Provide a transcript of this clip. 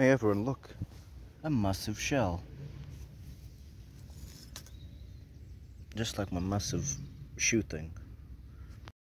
Hey everyone, look. A massive shell. Just like my massive shoe thing.